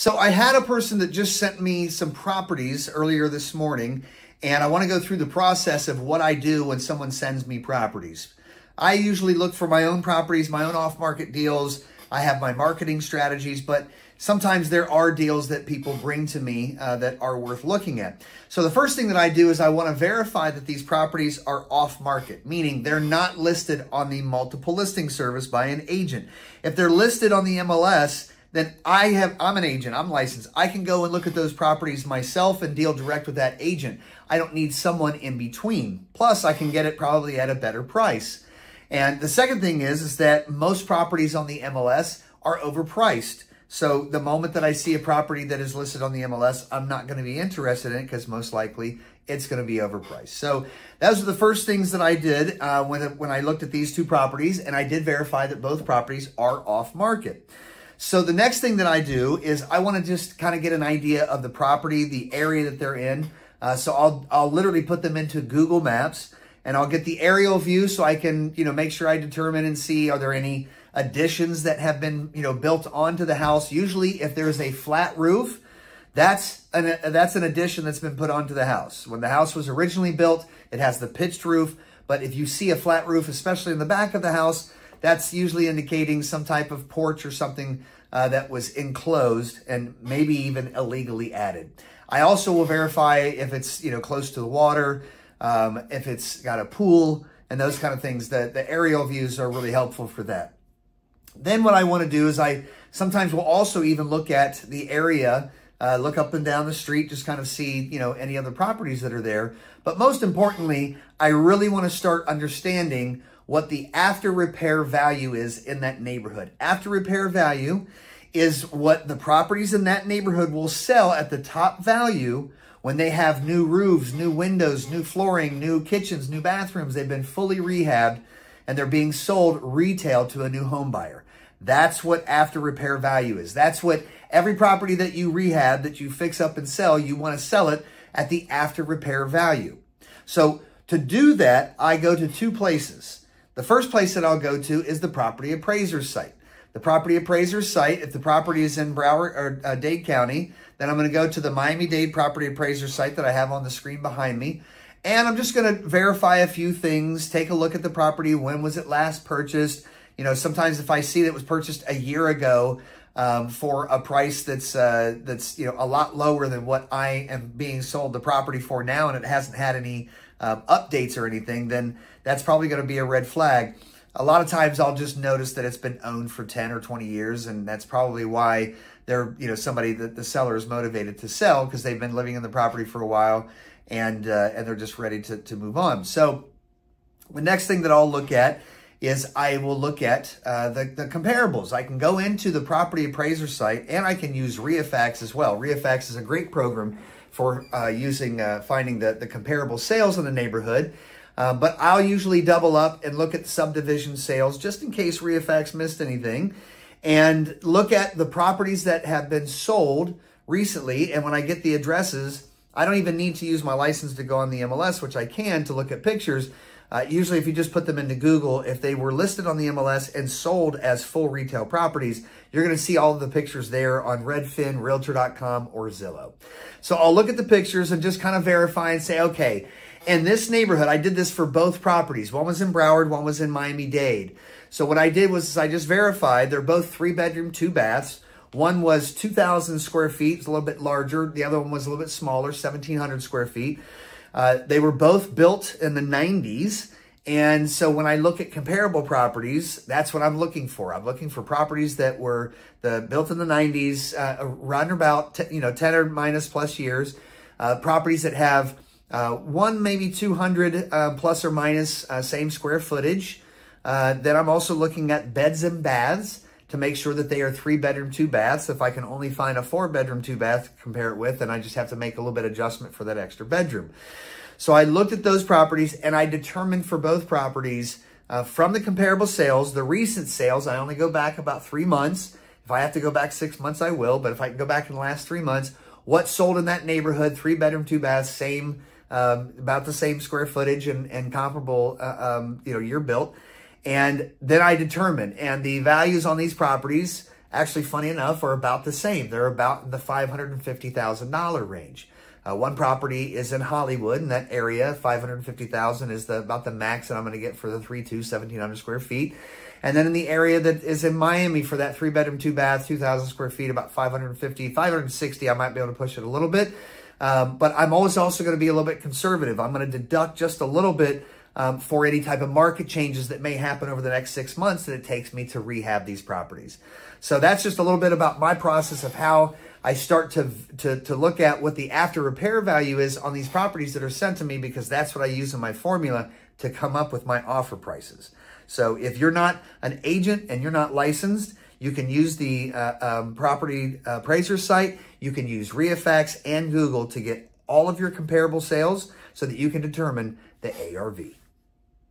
So I had a person that just sent me some properties earlier this morning, and I want to go through the process of what I do when someone sends me properties. I usually look for my own properties, my own off-market deals. I have my marketing strategies, but sometimes there are deals that people bring to me uh, that are worth looking at. So the first thing that I do is I want to verify that these properties are off market, meaning they're not listed on the multiple listing service by an agent. If they're listed on the MLS, then I have, I'm an agent, I'm licensed. I can go and look at those properties myself and deal direct with that agent. I don't need someone in between. Plus, I can get it probably at a better price. And the second thing is, is that most properties on the MLS are overpriced. So the moment that I see a property that is listed on the MLS, I'm not going to be interested in it because most likely it's going to be overpriced. So those are the first things that I did uh, when, when I looked at these two properties, and I did verify that both properties are off market. So the next thing that I do is I want to just kind of get an idea of the property, the area that they're in. Uh, so I'll, I'll literally put them into Google Maps and I'll get the aerial view so I can, you know, make sure I determine and see are there any additions that have been, you know, built onto the house. Usually if there's a flat roof, that's an, that's an addition that's been put onto the house. When the house was originally built, it has the pitched roof. But if you see a flat roof, especially in the back of the house, that's usually indicating some type of porch or something uh, that was enclosed and maybe even illegally added. I also will verify if it's you know close to the water, um, if it's got a pool, and those kind of things. The, the aerial views are really helpful for that. Then what I want to do is I sometimes will also even look at the area, uh, look up and down the street, just kind of see, you know, any other properties that are there. But most importantly, I really want to start understanding what the after repair value is in that neighborhood. After repair value is what the properties in that neighborhood will sell at the top value when they have new roofs, new windows, new flooring, new kitchens, new bathrooms. They've been fully rehabbed and they're being sold retail to a new home buyer. That's what after repair value is. That's what every property that you rehab, that you fix up and sell, you want to sell it at the after repair value. So to do that, I go to two places. The first place that I'll go to is the property appraiser site. The property appraiser site, if the property is in Broward or uh, Dade County, then I'm going to go to the Miami-Dade property appraiser site that I have on the screen behind me. And I'm just going to verify a few things, take a look at the property. When was it last purchased? You know, sometimes if I see that it was purchased a year ago um, for a price that's, uh, that's, you know, a lot lower than what I am being sold the property for now, and it hasn't had any um, updates or anything, then that's probably going to be a red flag. A lot of times I'll just notice that it's been owned for 10 or 20 years, and that's probably why they're, you know, somebody that the seller is motivated to sell because they've been living in the property for a while and, uh, and they're just ready to, to move on. So the next thing that I'll look at is I will look at uh, the, the comparables. I can go into the property appraiser site and I can use REIFax as well. REIFax is a great program for uh, using uh, finding the, the comparable sales in the neighborhood. Uh, but I'll usually double up and look at subdivision sales just in case REIFax missed anything and look at the properties that have been sold recently. And when I get the addresses, I don't even need to use my license to go on the MLS, which I can to look at pictures. Uh, usually, if you just put them into Google, if they were listed on the MLS and sold as full retail properties, you're going to see all of the pictures there on Redfin, Realtor.com, or Zillow. So I'll look at the pictures and just kind of verify and say, okay, in this neighborhood, I did this for both properties. One was in Broward, one was in Miami-Dade. So what I did was I just verified they're both three bedroom, two baths. One was 2,000 square feet, a little bit larger. The other one was a little bit smaller, 1,700 square feet. Uh, they were both built in the 90s. And so when I look at comparable properties, that's what I'm looking for. I'm looking for properties that were the built in the 90s, uh, around about, you know, 10 or minus plus years. Uh, properties that have uh, one, maybe 200 uh, plus or minus uh, same square footage. Uh, then I'm also looking at beds and baths to make sure that they are three bedroom, two baths. If I can only find a four bedroom, two bath to compare it with, then I just have to make a little bit adjustment for that extra bedroom. So I looked at those properties and I determined for both properties uh, from the comparable sales, the recent sales, I only go back about three months. If I have to go back six months, I will. But if I can go back in the last three months, what sold in that neighborhood, three bedroom, two baths, same, um, about the same square footage and, and comparable, uh, um, you know, year built. And then I determine, and the values on these properties actually, funny enough, are about the same. They're about in the $550,000 range. Uh, one property is in Hollywood in that area. 550,000 is the about the max that I'm going to get for the 3 2 1700 square feet. And then in the area that is in Miami for that three bedroom, two bath, 2,000 square feet, about 550, 560, I might be able to push it a little bit. Um, but I'm always also going to be a little bit conservative. I'm going to deduct just a little bit um, for any type of market changes that may happen over the next six months that it takes me to rehab these properties. So that's just a little bit about my process of how I start to, to, to look at what the after repair value is on these properties that are sent to me because that's what I use in my formula to come up with my offer prices. So if you're not an agent and you're not licensed, you can use the uh, um, property appraiser site. You can use REIFax and Google to get all of your comparable sales so that you can determine the ARV.